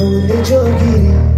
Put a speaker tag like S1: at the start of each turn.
S1: con le giochi